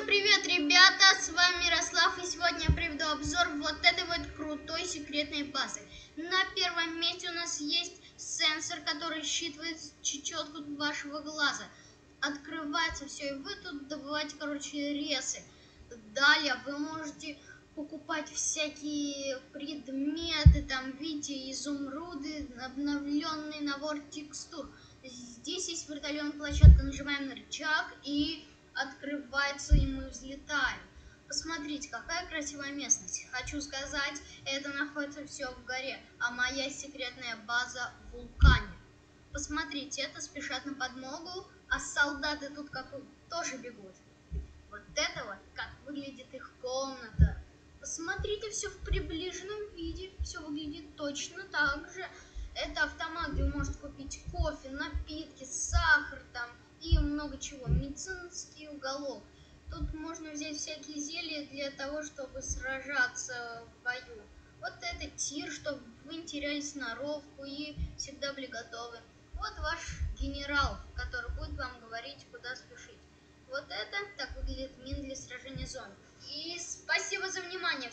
Всем привет, ребята! С вами Ярослав, и сегодня я приведу обзор вот этой вот крутой секретной базы. На первом месте у нас есть сенсор, который считывает чечетку вашего глаза. Открывается все, и вы тут добываете, короче, ресы. Далее вы можете покупать всякие предметы, там, видите, изумруды, обновленный набор текстур. Здесь есть вертолетная площадка, нажимаем на рычаг и открывается и мы взлетаем. Посмотрите, какая красивая местность. Хочу сказать, это находится все в горе, а моя секретная база в вулкане. Посмотрите, это спешат на подмогу, а солдаты тут как тоже бегут. Вот это вот, как выглядит их комната. Посмотрите, все в приближенном виде, все выглядит точно так же. Это автомат, где вы можете купить кофе, напитки, много чего. Медицинский уголок. Тут можно взять всякие зелья для того, чтобы сражаться в бою. Вот это тир, чтобы вы не теряли сноровку и всегда были готовы. Вот ваш генерал, который будет вам говорить, куда спешить. Вот это так выглядит мин для сражения зомби. И спасибо за внимание.